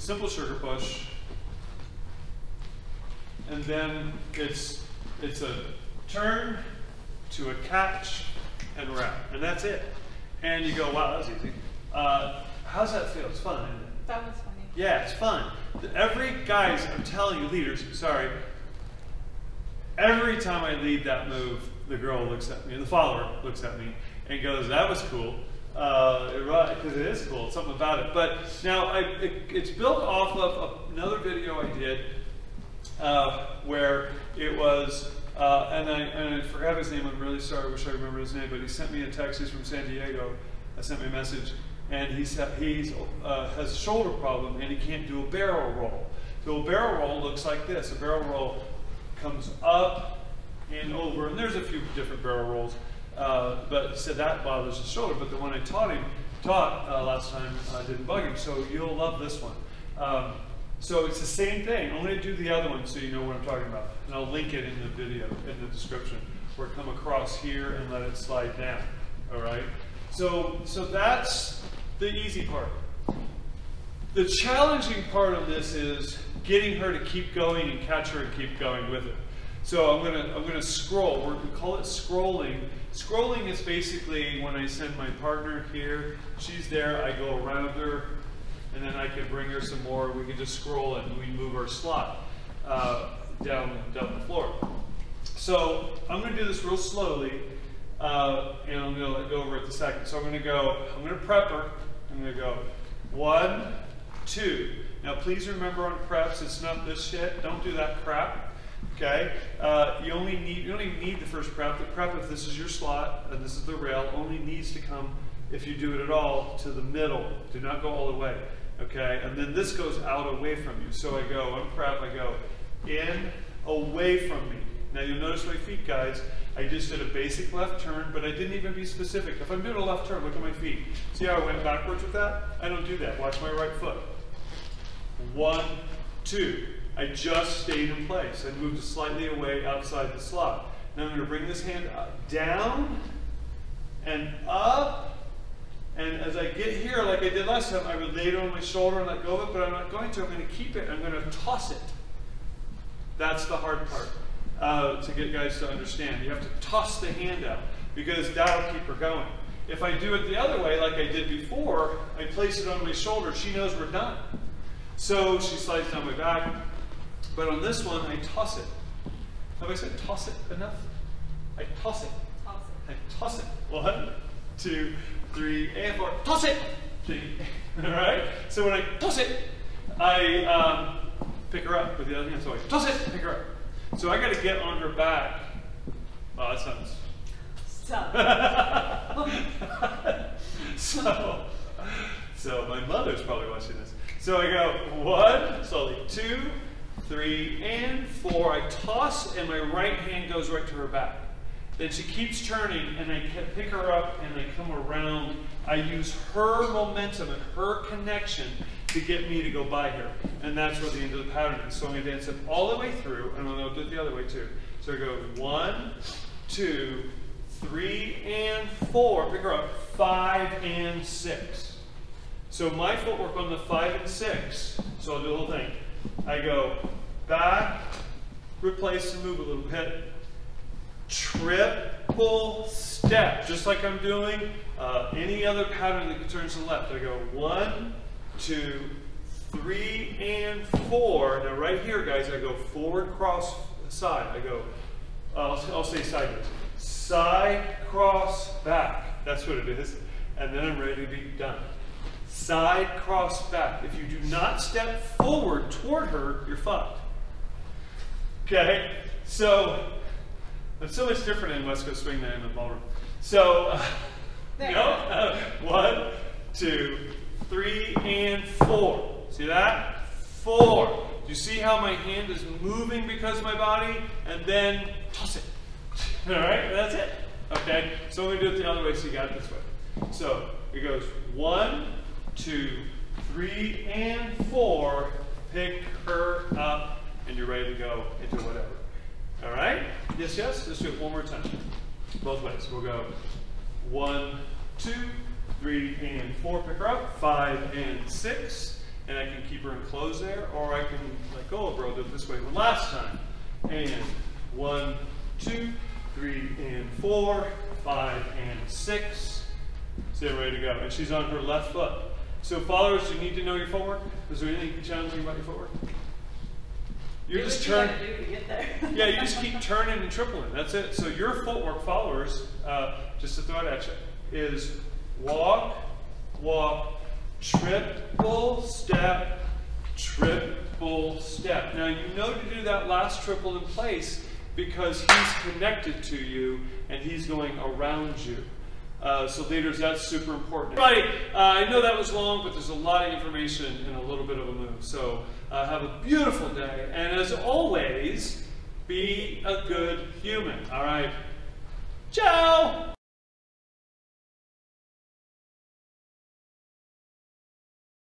simple sugar push, and then it's it's a turn to a catch and wrap, and that's it. And you go, wow, that was easy. Uh, how's that feel? It's fun, isn't it? That was funny. Yeah, it's fun. Every guys, I'm telling you, leaders, sorry. Every time I lead that move, the girl looks at me, the follower looks at me, and goes, "That was cool." Because uh, it is cool, something about it. But now I, it, it's built off of another video I did uh, where it was, uh, and, I, and I forgot his name. I'm really sorry. I wish I remembered his name. But he sent me a text. He's from San Diego. I sent me a message, and he said he's uh, has a shoulder problem and he can't do a barrel roll. So a barrel roll looks like this. A barrel roll comes up and over, and there's a few different barrel rolls. Uh, but said that bothers his shoulder. But the one I taught him taught uh, last time uh, didn't bug him. So you'll love this one. Um, so it's the same thing. I'm going to do the other one so you know what I'm talking about. And I'll link it in the video, in the description, where come across here and let it slide down. All right? So, so that's the easy part. The challenging part of this is getting her to keep going and catch her and keep going with it. So I'm gonna I'm gonna scroll. We're, we call it scrolling. Scrolling is basically when I send my partner here. She's there. I go around her, and then I can bring her some more. We can just scroll and we move our slot uh, down down the floor. So I'm gonna do this real slowly, uh, and I'm gonna go over at the second. So I'm gonna go. I'm gonna prep her. I'm gonna go one, two. Now please remember on preps, it's not this shit. Don't do that crap. Okay, uh, you only need you don't even need the first prep. The prep, if this is your slot and this is the rail, only needs to come if you do it at all to the middle. Do not go all the way. Okay, and then this goes out away from you. So I go on prep. I go in away from me. Now you'll notice my feet, guys. I just did a basic left turn, but I didn't even be specific. If I'm doing a left turn, look at my feet. See how I went backwards with that? I don't do that. Watch my right foot. One, two. I just stayed in place. I moved slightly away outside the slot. Now I'm going to bring this hand down and up. And as I get here, like I did last time, I would lay it on my shoulder and let go of it, but I'm not going to. I'm going to keep it. I'm going to toss it. That's the hard part uh, to get guys to understand. You have to toss the hand out because that'll keep her going. If I do it the other way, like I did before, I place it on my shoulder, she knows we're done. So she slides down my back, but on this one, I toss it. Have I said toss it enough? I toss it. Toss it. I toss it. One, two, three, and four. Toss it! All right? So when I toss it, I um, pick her up with the other hand. So I toss it, pick her up. So I got to get on her back. Oh, that sounds. So. so, so my mother's probably watching this. So I go one, slowly, two, three, and four. I toss, and my right hand goes right to her back. Then she keeps turning, and I pick her up, and I come around. I use her momentum and her connection to get me to go by her. And that's where the end of the pattern is. So I'm going to dance it all the way through, and I'm going to do it the other way too. So I go one, two, three, and four. Pick her up, five and six. So my footwork on the five and six, so I'll do the whole thing. I go back, replace and move a little bit. Triple step, just like I'm doing uh, any other pattern that turns to the left. I go one, two, three, and four. Now right here, guys, I go forward, cross, side. I go, uh, I'll, I'll say sideways. Side, cross, back. That's what it is. And then I'm ready to be done. Side, cross, back. If you do not step forward toward her, you're fucked. Okay? So, it's so much different in West Coast Swing than in the ballroom. So, uh, There. no, uh, one, two, three, and four. See that? Four. Do you see how my hand is moving because of my body? And then toss it. All right, that's it. Okay, so we're gonna do it the other way so you got it this way. So it goes one, two, three, and four. Pick her up, and you're ready to go into whatever. All right? Yes, yes? Let's do it one more time. Both ways. We'll go one, two, three, and four. Pick her up. Five and six. and I can keep her in close there, or I can let go of her. I'll do it this way. One last time. And one, two, three, and four, five, and six. See, so ready to go. And she's on her left foot. So followers, you need to know your footwork. Is there anything challenging about your footwork? You're just you turning. gotta do to get there. Yeah, you just keep turning and tripling. That's it. So your footwork followers, uh, just to throw it at you, is walk, walk, triple step, triple step. Now you know to do that last triple in place because he's connected to you and he's going around you. Uh, so leaders, that's super important. Right, uh, I know that was long, but there's a lot of information in a little bit of a move. So uh, have a beautiful day, and as always, be a good human. All right, ciao.